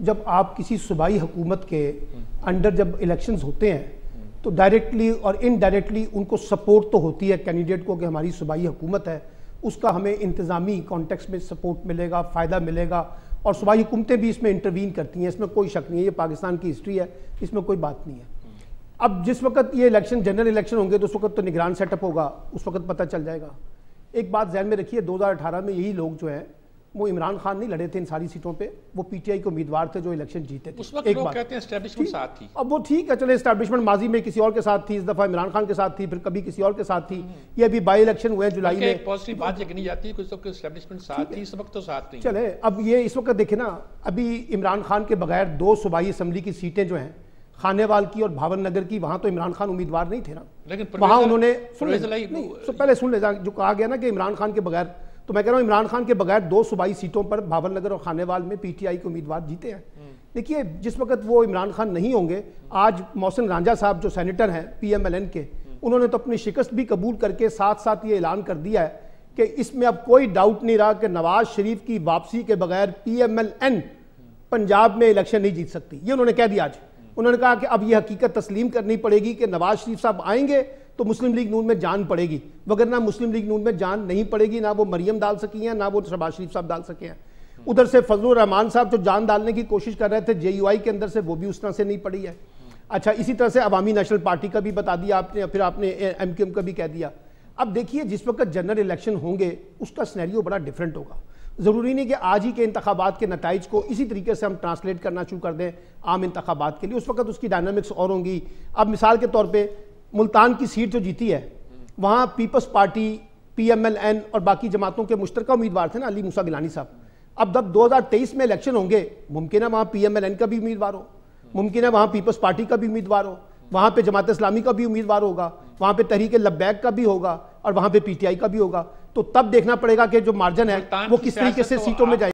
जब आप किसी सूबाई हुकूमत के अंडर जब इलेक्शंस होते हैं तो डायरेक्टली और इनडायरेक्टली उनको सपोर्ट तो होती है कैंडिडेट को कि हमारी सूबाई हुकूमत है। उसका हमें इंतज़ामी कॉन्टेक्स में सपोर्ट मिलेगा, फ़ायदा मिलेगा। और सूबाई हुकूमतें भी इसमें इंटरवीन करती हैं। इसमें कोई शक नहीं है, ये पाकिस्तान की हिस्ट्री है, इसमें कोई बात नहीं है। अब जिस वक्त ये इलेक्शन जनरल इलेक्शन होंगे तो उस वक्त तो निगरान सेटअप होगा, उस वक्त पता चल जाएगा। एक बात जहन में रखिए 2018 में यही लोग जो हैं वो इमरान खान नहीं लड़े थे इन सारी सीटों पे। वो पीटीआई के उम्मीदवार थे जो इलेक्शन जीते थे। उस वक्त लोग कहते हैं एस्टैब्लिशमेंट साथ थी। अब वो ठीक है चले एस्टैब्लिशमेंट माजी में किसी और के साथ थी इस दफ़ा इमरान खान के साथ थी फिर कभी किसी और के साथ थी। ये अभी बाई इलेक्शन हुए जुलाई में। एक पॉजिटिव बात ये गिनी जाती है कुछ एस्टैब्लिशमेंट साथ थी इस वक्त तो साथ नहीं। चले अब ये इस वक्त देखे ना अभी इमरान खान के बगैर दो सूबाई असम्बली की सीटें जो हैं खानेवाल की और भावन नगर की वहाँ तो इमरान खान उम्मीदवार नहीं थे ना। लेकिन वहाँ उन्होंने सुन ले- पहले सुन ले जो कहा गया ना कि इमरान खान के बगैर तो मैं कह रहा हूँ इमरान खान के बगैर दो सूबाई सीटों पर भावन नगर और खानेवाल में पीटीआई के उम्मीदवार जीते हैं। देखिए जिस वक्त वो इमरान खान नहीं होंगे आज मोहसिन रांझा साहब जो सेनेटर हैं पीएमएलएन के उन्होंने तो अपनी शिकस्त भी कबूल करके साथ साथ ये ऐलान कर दिया है कि इसमें अब कोई डाउट नहीं रहा कि नवाज़ शरीफ की वापसी के बगैर पीएमएलएन पंजाब में इलेक्शन नहीं जीत सकती। ये उन्होंने कह दिया आज। उन्होंने कहा कि अब ये हकीकत तस्लीम करनी पड़ेगी कि नवाज़ शरीफ साहब आएँगे तो मुस्लिम लीग नून में जान पड़ेगी। वगरना मुस्लिम लीग नून में जान नहीं पड़ेगी, ना वो मरियम डाल सकी हैं, ना वो शहबाज शरीफ साहब डाल सके हैं। उधर से फजल रहमान साहब जो जान डालने की कोशिश कर रहे थे, जेयूआई के अंदर से वो भी उस तरह से नहीं पड़ी है। अच्छा इसी तरह से अवामी नेशनल पार्टी का भी बता दिया आपने, फिर आपने एम का भी कह दिया। अब देखिए, जिस वक्त जनरल इलेक्शन होंगे, उसका स्नैरियो बड़ा डिफरेंट होगा। ज़रूरी नहीं कि आज ही के इंतबात के नतज को इसी तरीके से हम ट्रांसलेट करना शुरू कर दें आम इंतबात के लिए। उस वक्त उसकी डायनामिक्स और होंगी। अब मिसाल के तौर पर मुल्तान की सीट जो जीती है वहाँ people's party P M L N और बाकी जमातों के मुश्तरक उम्मीदवार थे ना अली मूसा गिलानी साहब। अब जब 2023 में इलेक्शन होंगे मुमकिन है वहाँ पी एम एल एन का भी उम्मीदवार हो मुमकिन है वहाँ पीपल्स पार्टी का भी उम्मीदवार हो वहाँ पे जमात इस्लामी का भी उम्मीदवार होगा वहाँ पे तहरीक लब्बैक का भी होगा और वहाँ पे पीटीआई का भी होगा। तो तब देखना पड़ेगा कि जो मार्जन है वो किस तरीके से तो सीटों में जाए